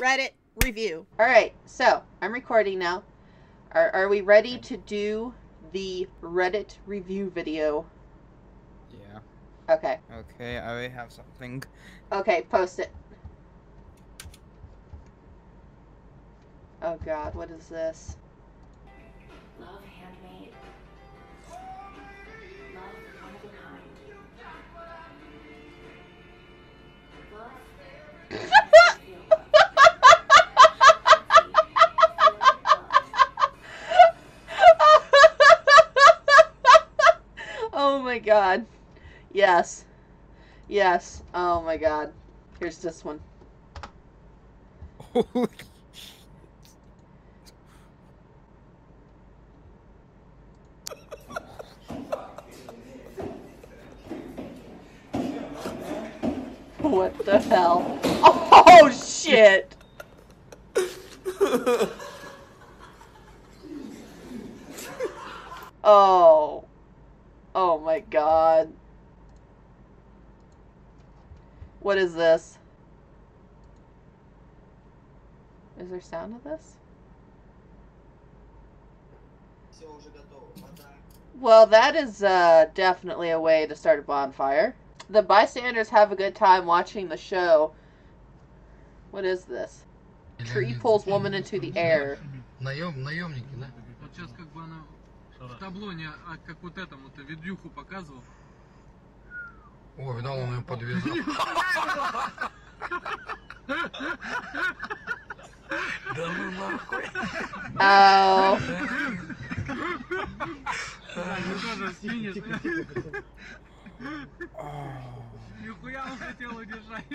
Reddit review. All right, so I'm recording now. Are, are we ready to do the Reddit review video? Yeah. Okay. Okay, I already have something. Okay, post it. Oh god, what is this? Love handmade. Yes. Yes. Oh my god. Here's this one. What the hell? Oh shit! Oh. Oh my god. What is this? Is there sound of this? Well, that is uh, definitely a way to start a bonfire. The bystanders have a good time watching the show. What is this? Tree pulls woman into the air. Наем, наемники, да? Вот сейчас как бы она в таблоне, а как вот этому-то видюху показывал. О, видал, он ее подвязал. Да ну нахуй. Oh. Да, ну тоже скинешь. Нихуя он хотел удержать.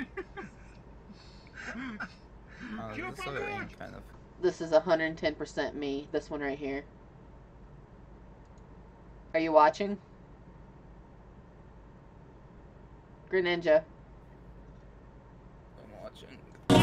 Oh, this is already kind of. This is 110% me. This one right here. Are you watching? Greninja. I'm watching.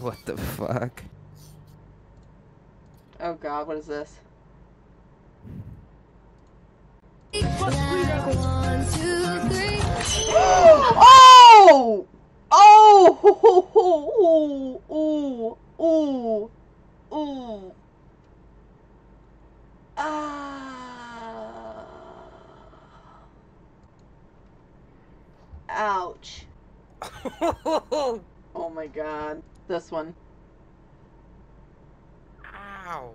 What the fuck? Oh god, what is this? oh! Oh! Ooh! Ooh! Ooh! Ooh! Ah! Ouch! Oh my god. This one. Ow.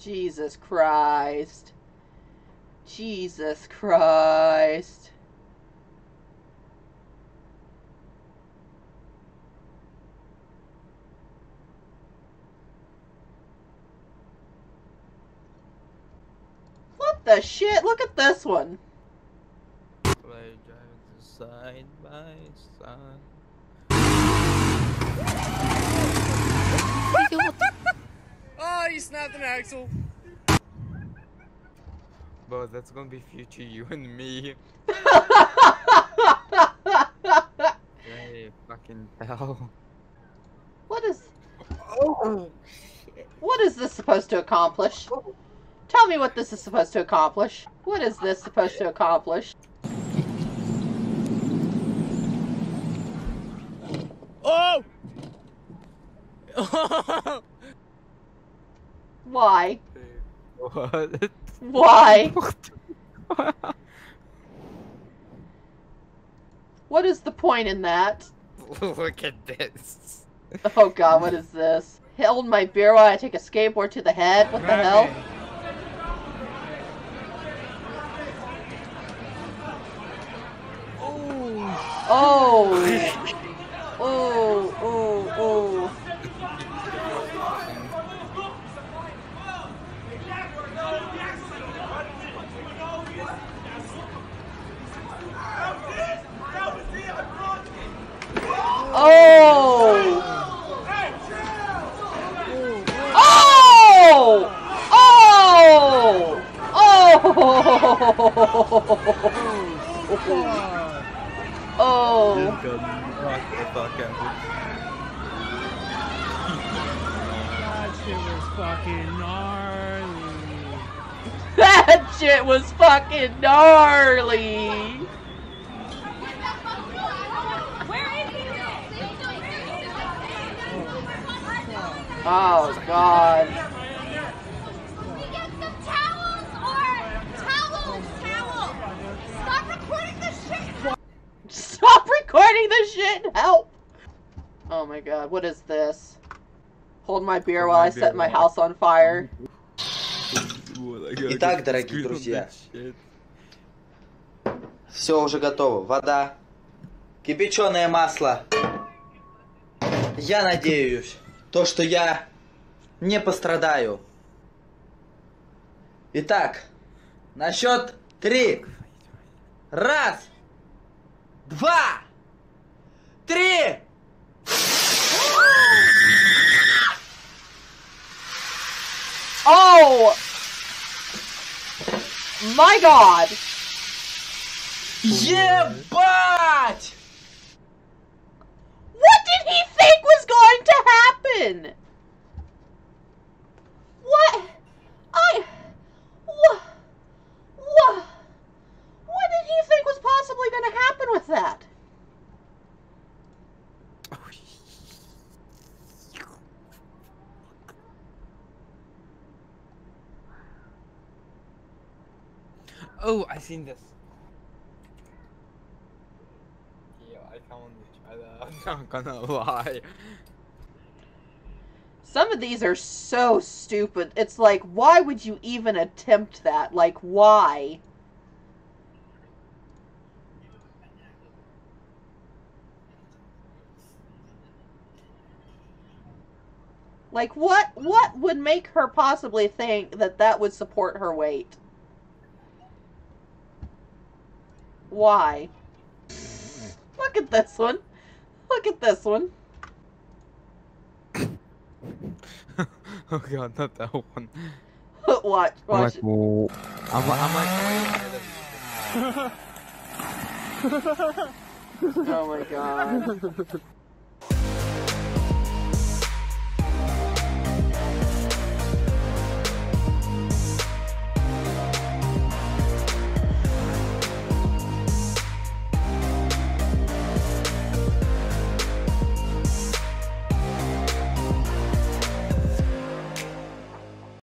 Jesus Christ. Jesus Christ. What the shit? Look at this one. Play driving side by side. Oh, you snapped an axle. Bro, that's gonna be future you and me. Hey, fucking hell. what is Oh! shit. what is this supposed to accomplish? Tell me what this is supposed to accomplish. What is this supposed to accomplish? Oh! oh. Why? What? Why? What is the point in that? Look at this. Oh god, what is this? Hold my beer while I take a skateboard to the head? What the hell? Oh! Oh, oh, oh. Oh! Oh! Oh. Just got knocked the fuck out. That shit was fucking gnarly. That shit was fucking gnarly. Oh, oh god. Oh my god, what is this? Hold my beer Hold while my I set beer my while- house on fire. Итак, дорогие друзья. Все уже готово. Вода, кипяченое масло. Я надеюсь, то, что я не пострадаю. Итак, на счет три. Раз, два, три. Oh! My god! Yeah, but! What did he think was going to happen? Oh, I seen this. Yeah, I found each uh, other. I'm not gonna lie. Some of these are so stupid. It's like, why would you even attempt that? Like, why? Like, what? What would make her possibly think that that would support her weight? Why? Look at this one. Look at this one. oh god, not that one. watch, I'm watch. like, "Whoa." I'm, like- I'm like, Oh my god.